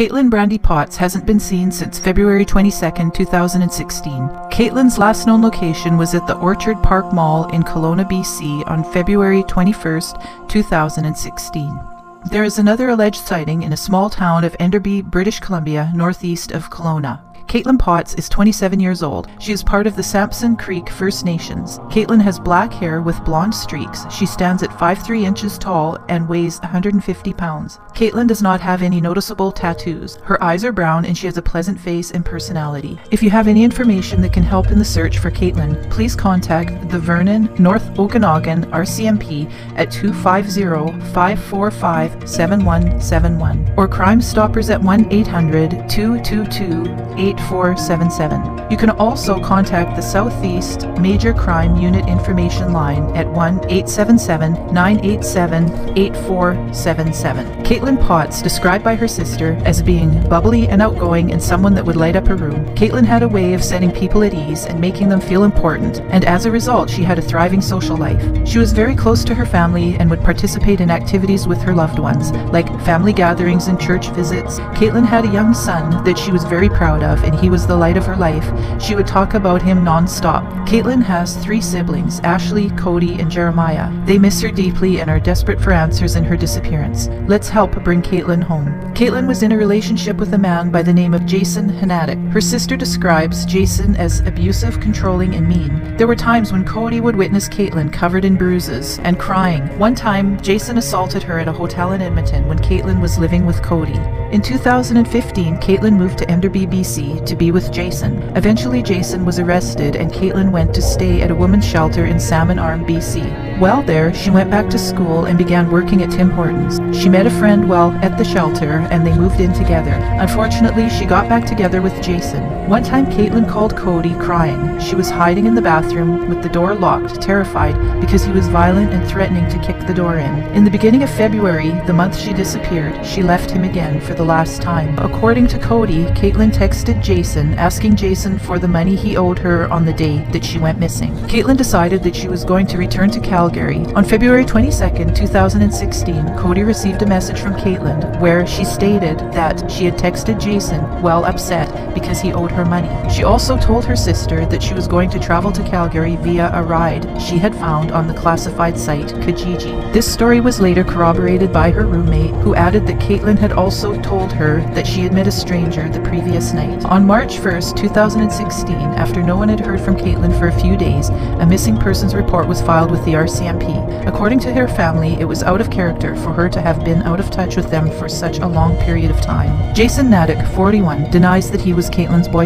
Caitlin Brandy Potts hasn't been seen since February 22, 2016. Caitlin's last known location was at the Orchard Park Mall in Kelowna, BC on February 21, 2016. There is another alleged sighting in a small town of Enderby, British Columbia, northeast of Kelowna. Caitlin Potts is 27 years old. She is part of the Samson Creek First Nations. Caitlin has black hair with blonde streaks. She stands at 5'3 inches tall and weighs 150 pounds. Caitlin does not have any noticeable tattoos. Her eyes are brown and she has a pleasant face and personality. If you have any information that can help in the search for Caitlin, please contact the Vernon North Okanagan RCMP at 250-545-7171 or Crime Stoppers at 1-800-222-8 8477. You can also contact the Southeast Major Crime Unit Information Line at 1 877 987 8477. Caitlin Potts, described by her sister as being bubbly and outgoing and someone that would light up a room. Caitlin had a way of setting people at ease and making them feel important, and as a result, she had a thriving social life. She was very close to her family and would participate in activities with her loved ones, like family gatherings and church visits. Caitlin had a young son that she was very proud of and he was the light of her life. She would talk about him non-stop. Caitlin has three siblings, Ashley, Cody, and Jeremiah. They miss her deeply and are desperate for answers in her disappearance. Let's help bring Caitlin home. Caitlin was in a relationship with a man by the name of Jason Hanadik. Her sister describes Jason as abusive, controlling, and mean. There were times when Cody would witness Caitlin covered in bruises and crying. One time, Jason assaulted her at a hotel in Edmonton when Caitlin was living with Cody. In 2015, Caitlin moved to Enderby, BC to be with Jason. Eventually, Jason was arrested and Caitlin went to stay at a women's shelter in Salmon Arm, BC. While there, she went back to school and began working at Tim Hortons. She met a friend while at the shelter and they moved in together. Unfortunately, she got back together with Jason. One time, Caitlin called Cody crying. She was hiding in the bathroom with the door locked, terrified because he was violent and threatening to kick the door in. In the beginning of February, the month she disappeared, she left him again for the last time. According to Cody, Caitlin texted Jason asking Jason for the money he owed her on the day that she went missing. Caitlin decided that she was going to return to Calgary. On February 22, 2016, Cody received a message from Caitlin where she stated that she had texted Jason well upset because he owed her money. She also told her sister that she was going to travel to Calgary via a ride she had found on the classified site Kijiji. This story was later corroborated by her roommate, who added that Caitlin had also told her that she had met a stranger the previous night. On March 1, 2016, after no one had heard from Caitlin for a few days, a missing persons report was filed with the RCMP. According to her family, it was out of character for her to have been out of touch with them for such a long period of time. Jason Hanadik, 41, denies that he was Caitlin's boyfriend.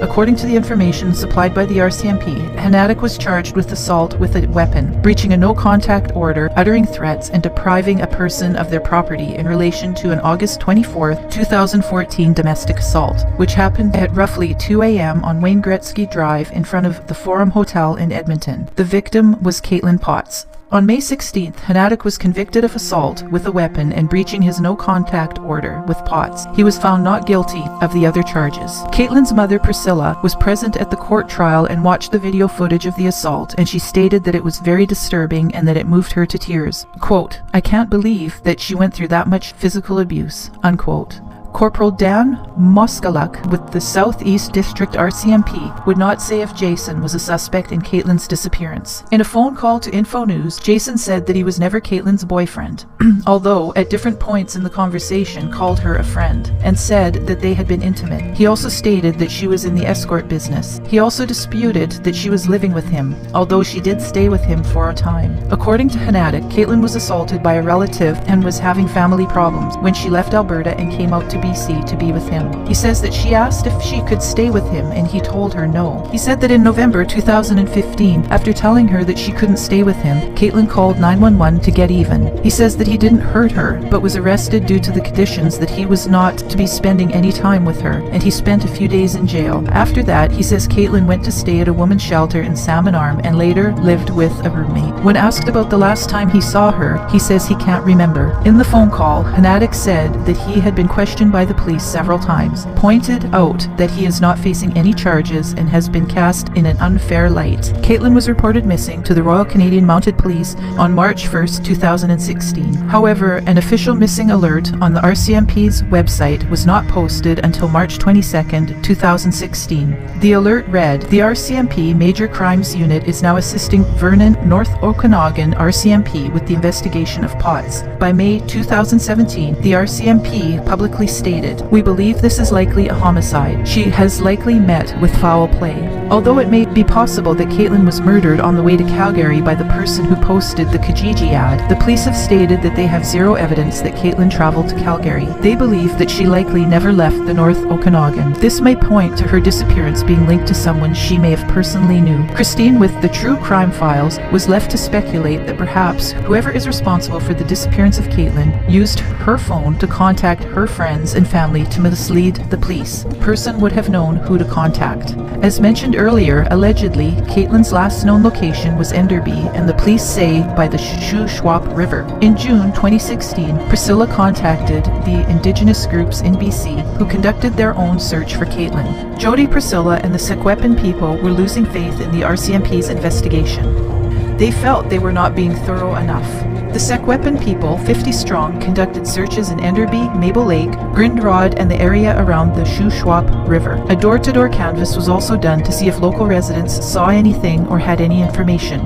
According to the information supplied by the RCMP, Hanadik was charged with assault with a weapon, breaching a no-contact order, uttering threats, and depriving a person of their property in relation to an August 24, 2014 domestic assault, which happened at roughly 2 a.m. on Wayne Gretzky Drive in front of the Forum Hotel in Edmonton. The victim was Caitlin Potts. On May 16th, Hanadik was convicted of assault with a weapon and breaching his no-contact order with Potts. He was found not guilty of the other charges. Caitlin's mother, Priscilla, was present at the court trial and watched the video footage of the assault, and she stated that it was very disturbing and that it moved her to tears. Quote, I can't believe that she went through that much physical abuse, unquote. Corporal Dan Moskaluk with the Southeast District RCMP would not say if Jason was a suspect in Caitlin's disappearance. In a phone call to Info News, Jason said that he was never Caitlin's boyfriend, although at different points in the conversation called her a friend, and said that they had been intimate. He also stated that she was in the escort business. He also disputed that she was living with him, although she did stay with him for a time. According to Hanadik, Caitlin was assaulted by a relative and was having family problems when she left Alberta and came out to BC to be with him. He says that she asked if she could stay with him and he told her no. He said that in November 2015, after telling her that she couldn't stay with him, Caitlin called 911 to get even. He says that he didn't hurt her, but was arrested due to the conditions that he was not to be spending any time with her, and he spent a few days in jail. After that, he says Caitlin went to stay at a woman's shelter in Salmon Arm and later lived with a roommate. When asked about the last time he saw her, he says he can't remember. In the phone call, Hanadik said that he had been questioned by the police several times, pointed out that he is not facing any charges and has been cast in an unfair light. Caitlin was reported missing to the Royal Canadian Mounted Police on March 1st, 2016. However, an official missing alert on the RCMP's website was not posted until March 22nd, 2016. The alert read, The RCMP Major Crimes Unit is now assisting Vernon North Okanagan RCMP with the investigation of Potts. By May 2017, the RCMP publicly stated, We believe this is likely a homicide. She has likely met with foul play. Although it may be possible that Caitlin was murdered on the way to Calgary by the person who posted the Kijiji ad, the police have stated that they have zero evidence that Caitlin traveled to Calgary. They believe that she likely never left the North Okanagan. This may point to her disappearance being linked to someone she may have personally knew. Christine with the True Crime Files was left to speculate that perhaps whoever is responsible for the disappearance of Caitlin used her phone to contact her friends and family to mislead the police. The person would have known who to contact. As mentioned earlier, allegedly, Caitlin's last known location was Enderby, and the police say by the Shuswap River. In June 2016, Priscilla contacted the indigenous groups in BC who conducted their own search for Caitlin. Jody, Priscilla, and the Secwepemc people were losing faith in the RCMP's investigation. They felt they were not being thorough enough. The Secwepemc people, 50 strong, conducted searches in Enderby, Mabel Lake, Grindrod, and the area around the Shuswap River. A door-to-door canvass was also done to see if local residents saw anything or had any information.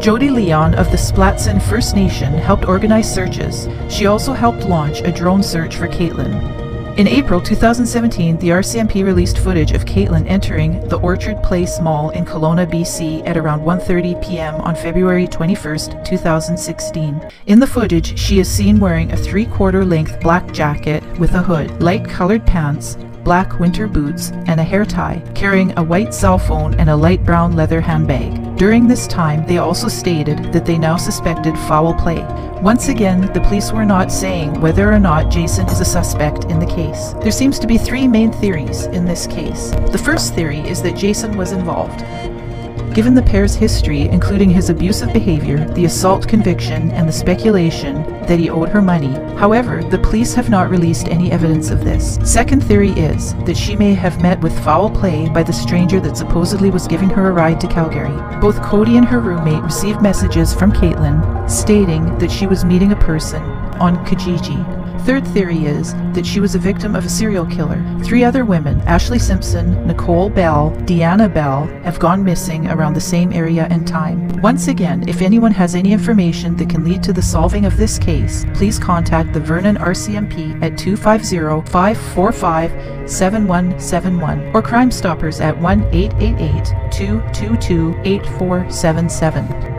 Jody Leon of the Splatsin First Nation helped organize searches. She also helped launch a drone search for Caitlin. In April 2017, the RCMP released footage of Caitlin entering the Orchard Place Mall in Kelowna, BC at around 1.30 p.m. on February 21, 2016. In the footage, she is seen wearing a three-quarter length black jacket with a hood, light-colored pants, black winter boots, and a hair tie, carrying a white cell phone and a light brown leather handbag. During this time, they also stated that they now suspected foul play. Once again, the police were not saying whether or not Jason is a suspect in the case. There seems to be three main theories in this case. The first theory is that Jason was involved. Given the pair's history, including his abusive behavior, the assault conviction, and the speculation that he owed her money, however, the police have not released any evidence of this. Second theory is that she may have met with foul play by the stranger that supposedly was giving her a ride to Calgary. Both Cody and her roommate received messages from Caitlin stating that she was meeting a person on Kijiji. Third theory is that she was a victim of a serial killer. Three other women, Ashley Simpson, Nicole Bell, Deanna Bell, have gone missing around the same area and time. Once again, if anyone has any information that can lead to the solving of this case, please contact the Vernon RCMP at 250-545-7171 or Crime Stoppers at 1-888-222-8477.